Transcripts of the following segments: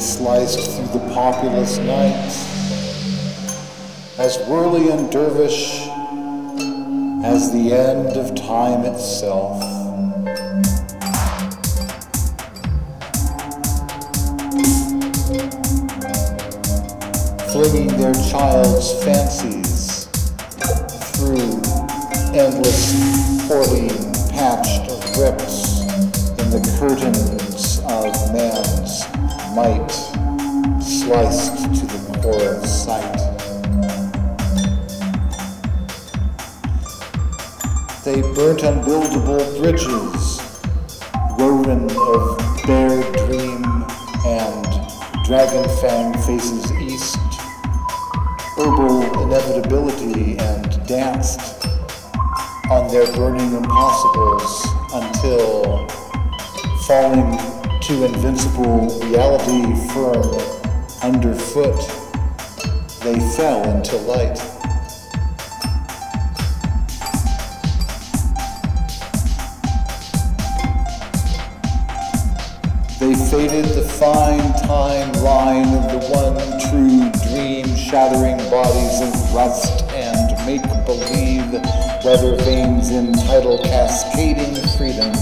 sliced through the populous night, as whirly and dervish as the end of time itself. Flinging their child's fancies through endless poorly patched rips in the curtains of man's might, sliced to the core of sight. They burnt unbuildable bridges, woven of bare dream and dragon fang faces east, herbal inevitability and danced on their burning impossibles until falling to invincible reality firm underfoot, they fell into light. They faded the fine time line of the one true dream, shattering bodies of rust and make-believe, weather veins in tidal cascading freedom,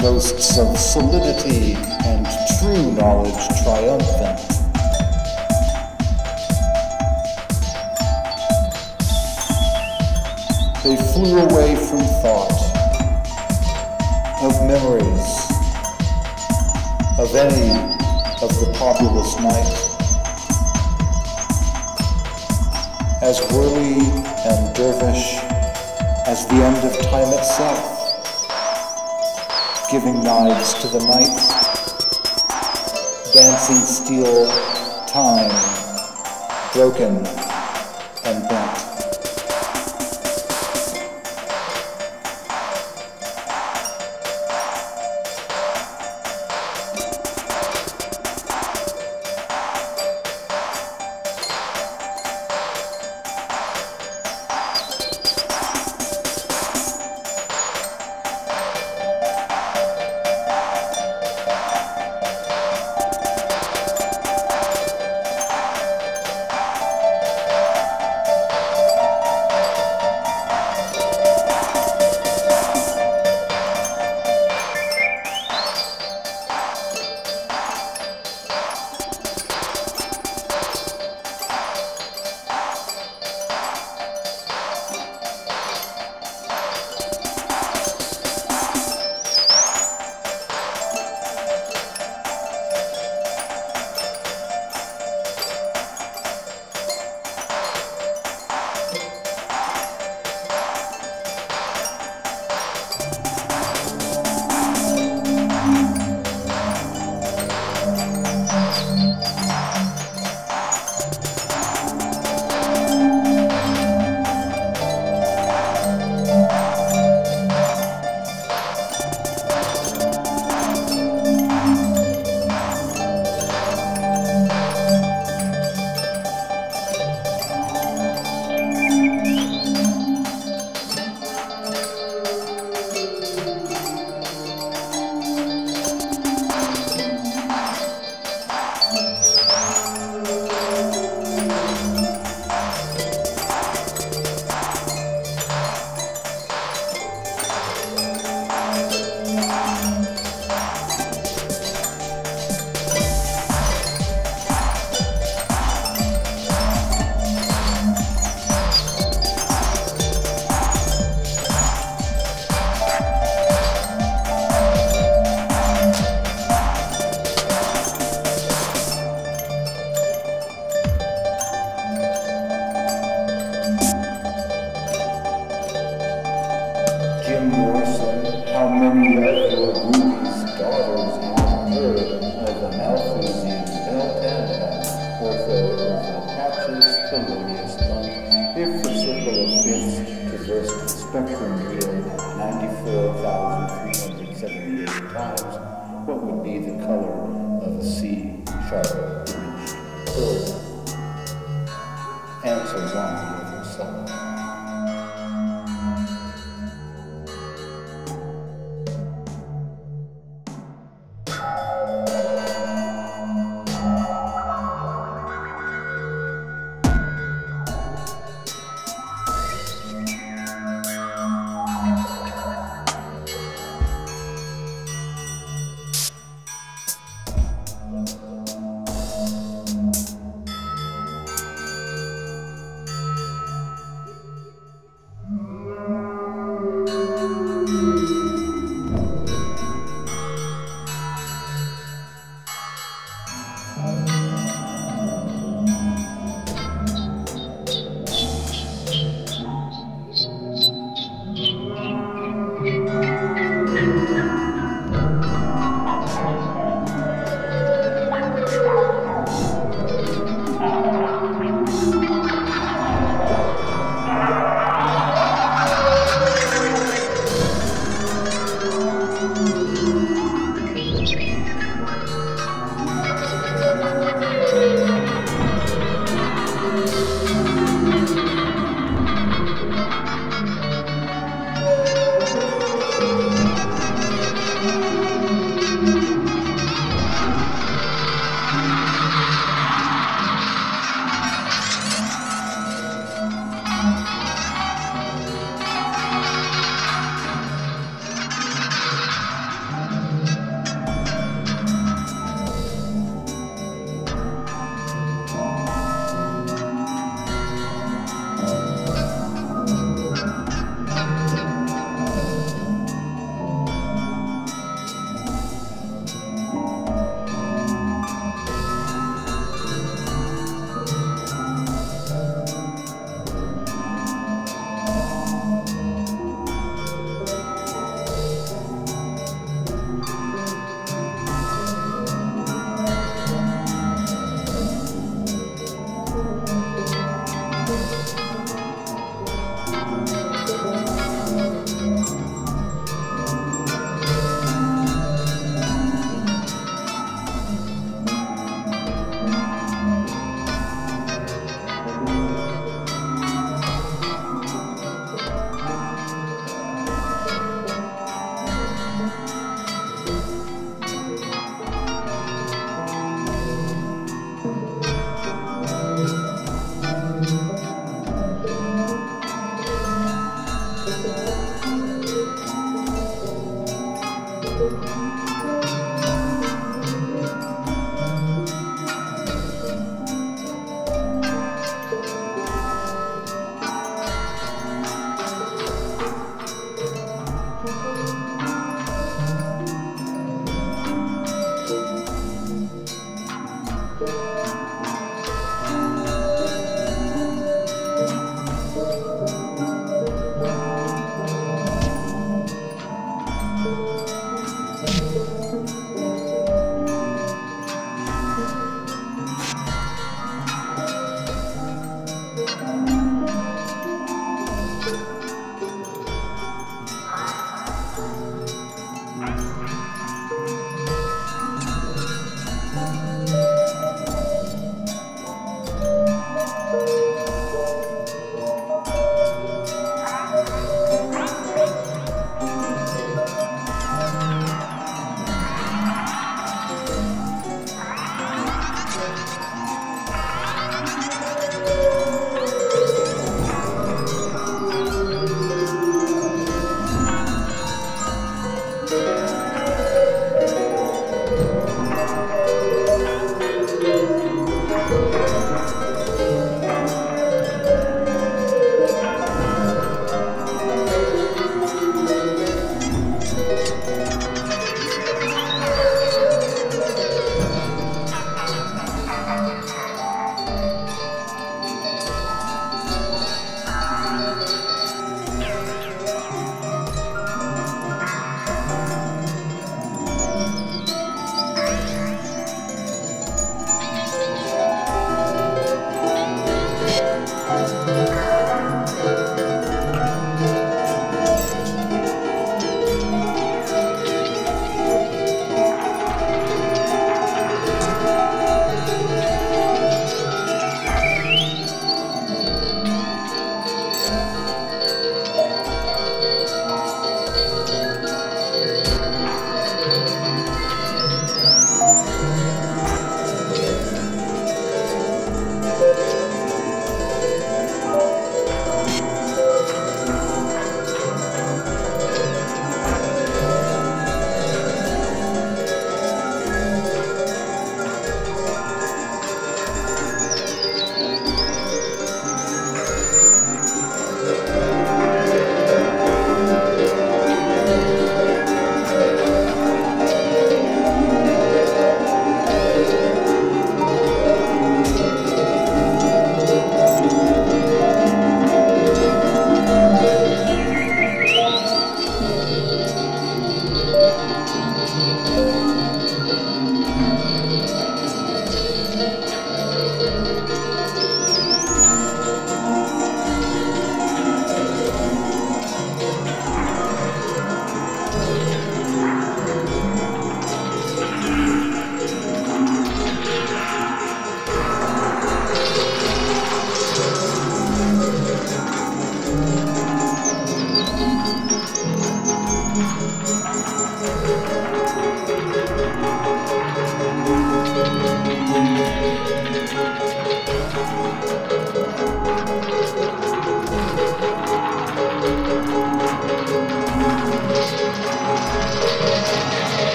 ghosts of solidity and true knowledge triumphant. They flew away from thought, of memories, of any of the populous night. As whirly and dervish as the end of time itself, giving knives to the night, dancing steel time, broken and bent. Many your movies daughters have heard of the Malthusian Beltana, Ortho Ortho Patches, Thelonious Monk, if the circle of fifths traversed the spectrum wheel 94,378 times, what would be the color of a C sharp ridged bird? Answers on with yourself.